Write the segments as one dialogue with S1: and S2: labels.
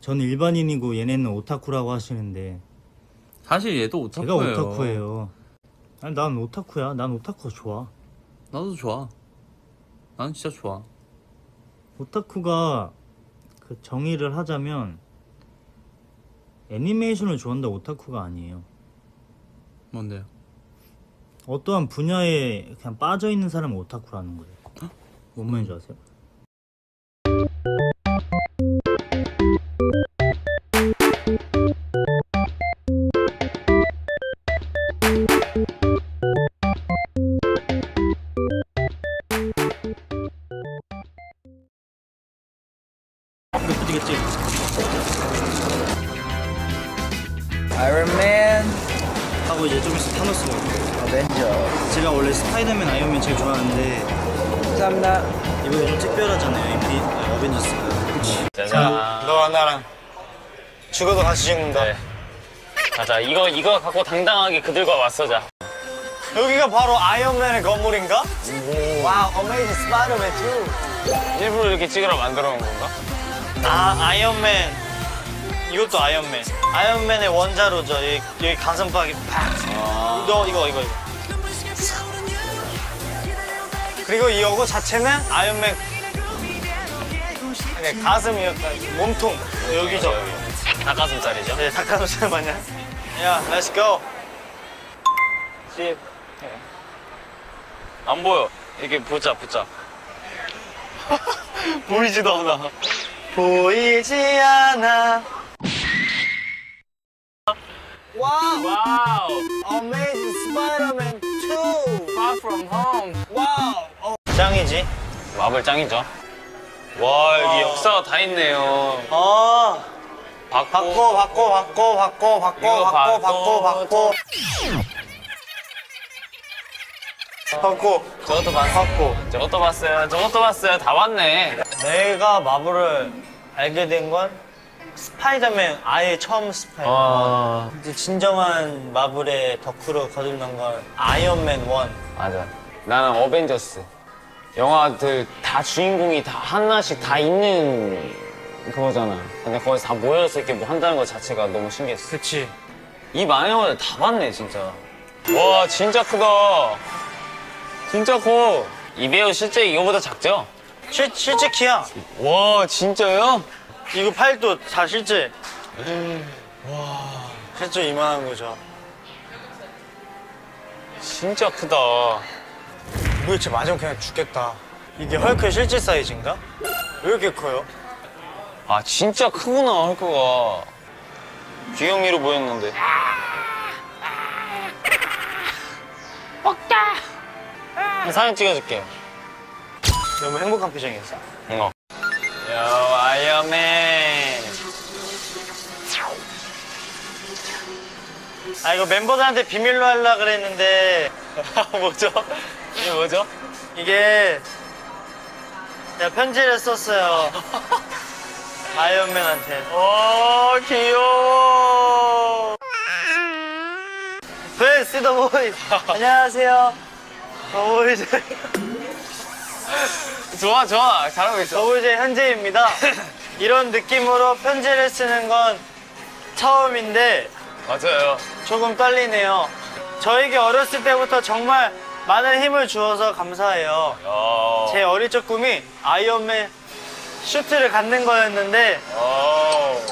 S1: 저는 일반인이고 얘네는 오타쿠라고 하시는데
S2: 사실 얘도 오타쿠예요.
S1: 제가 오타쿠예요. 아니 난 오타쿠야. 난 오타쿠가 좋아.
S2: 나도 좋아. 난 진짜 좋아.
S1: 오타쿠가 그 정의를 하자면 애니메이션을 좋아한다 오타쿠가 아니에요.
S2: 뭔데요?
S1: 어떠한 분야에 그냥 빠져 있는 사람은 오타쿠라는 거예요. 뭔 말인지 아세요? 예쁘지겠지?
S3: 아이언맨
S1: 하고 이제 좀 있으면 타노스 먹을
S3: 어벤져
S1: 제가 원래 스파이더맨 아이언맨 제일 좋아하는데
S3: 감사합니다
S1: 이번에 좀 특별하잖아요. 인피 아, 어벤져스가. 그치.
S4: 짜잔.
S1: 너와 나랑 죽어도 같이 죽는다.
S4: 네. 가자. 이거 이거 갖고 당당하게 그들과 맞서자.
S1: 여기가 바로 아이언맨의 건물인가?
S3: wow amazing 스파이더맨 2
S4: 일부러 이렇게 찍으러 만들어 놓은 건가?
S1: 아 아이언맨. 이것도 아이언맨. 아이언맨의 원자로죠. 여기, 여기 가슴팍이 팍. 너 이거 이거 이거. 그리고 이 요거 자체는 아이언맨 네, 가슴이었다. 몸통 여기죠.
S4: 닭가슴살이죠.
S1: 네, 닭가슴살 마냥. 야, let's go. 씹.
S4: 안 보여. 이렇게 붙자 붙자.
S1: 보이지도 않아. 보이지 않아.
S3: Wow wow. Amazing 스파이더맨 2
S4: Far from home.
S3: Wow
S1: 짱이지.
S4: 마블 짱이죠. 와 여기 역사가 다 있네요.
S1: 어. 봤고 봤고, 봤고, 봤고, 봤고,
S4: 봤고,
S1: 봤고,
S4: 봤고,
S1: 봤고, 봤고. 봤고.
S4: 저것도 봤어.
S1: 봤고.
S4: 저것도 봤어요. 저것도 봤어요. 다 봤네.
S1: 내가 마블을 알게 된 건 스파이더맨 아예 처음 스파이더맨.
S4: 아
S1: 이제 진정한 마블의 덕후로 거듭난 건 아이언맨 1.
S4: 맞아. 나는 어벤져스. 영화들 다 주인공이 다 하나씩 다 있는 그거잖아. 근데 거기서 다 모여서 이렇게 뭐 한다는 것 자체가 너무 신기했어.
S1: 그치.
S4: 이 많은 영화들 다 봤네, 진짜. 와, 진짜 크다. 진짜 커. 이 배우 실제 이거보다 작죠?
S1: 실, 실제 키야.
S4: 와, 진짜요?
S1: 이거 팔도 다 실제. 와. 실제 이만한 거죠.
S4: 진짜 크다.
S1: 도대체 맞으면 그냥 죽겠다. 이게 헐크의 실제 사이즈인가? 왜 이렇게 커요?
S4: 아, 진짜 크구나, 헐크가. 귀요미로 보였는데. 먹자! 사진 찍어줄게요.
S1: 너무 행복한 표정이었어.
S4: 어. 요, 아이언맨.
S1: 아 이거 멤버들한테 비밀로 하려 그랬는데
S4: 뭐죠? 이게 뭐죠?
S1: 이게 내가 편지를 썼어요. 아이언맨한테.
S4: 오, 귀여워.
S1: 네, 쓰더 보이. 안녕하세요. 더보이즈
S4: 좋아, 좋아. 잘하고 있어.
S1: 더보이즈 현재입니다. 이런 느낌으로 편지를 쓰는 건 처음인데
S4: 맞아요.
S1: 조금 떨리네요. 저에게 어렸을 때부터 정말 많은 힘을 주어서 감사해요.
S4: 야.
S1: 제 어릴 적 꿈이 아이언맨 슈트를 갖는 거였는데
S4: 오.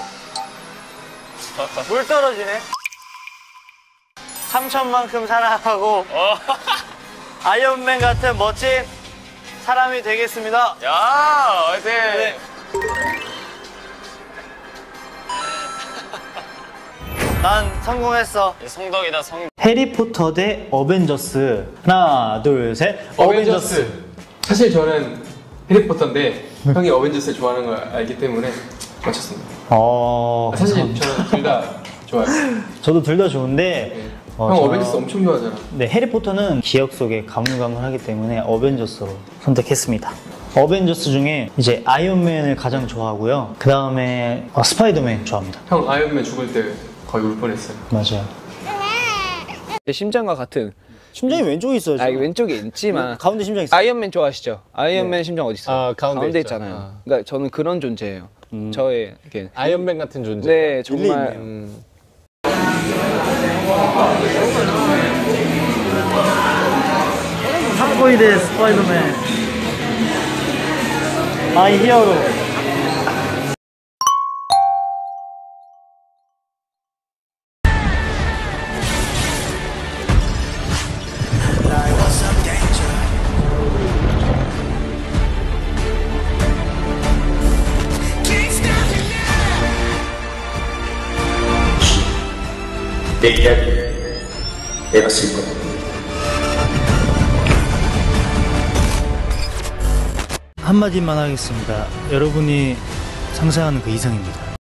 S1: 물 떨어지네. 삼천만큼 사랑하고
S4: 어.
S1: 아이언맨 같은 멋진 사람이 되겠습니다.
S4: 야, 화이팅.
S1: 네. 난 성공했어.
S4: 성덕이다, 성.
S1: 해리포터 대 어벤져스. 하나, 둘, 셋.
S5: 어벤져스. 사실 저는 해리포터인데 형이 어벤져스 좋아하는 걸 알기 때문에 맞췄습니다.
S1: 어,
S5: 사실 저는 둘 다 좋아요.
S1: 저도 둘 다 좋은데. 어,
S5: 형
S1: 저-
S5: 어벤져스 엄청 좋아하잖아.
S1: 네, 해리포터는 기억 속에 가물가물하기 때문에 어벤져스로 선택했습니다. 어벤져스 중에 이제 아이언맨을 가장 좋아하고요. 그 다음에 스파이더맨 좋아합니다.
S5: 형 아이언맨 죽을 때 거의 울 뻔했어요.
S1: 맞아요.
S6: 내 심장과 같은
S1: 심장이 왼쪽에 있어요.
S6: 아 왼쪽에 있지만
S1: 가운데 심장 있어요.
S6: 아이언맨 좋아하시죠? 아이언맨 심장 어디 있어요?
S5: 아, 가운데 있죠.
S6: 있잖아요.
S5: 아.
S6: 그러니까 저는 그런 존재예요. 저의 이렇게
S7: 아이언맨 같은 존재.
S6: 네 정말
S7: 음.
S1: 탑보이 대 스파이더맨 마이 히어로
S8: 내 이야기 내가 쓸 거야.
S1: 한마디만 하겠습니다. 여러분이 상상하는 그 이상입니다.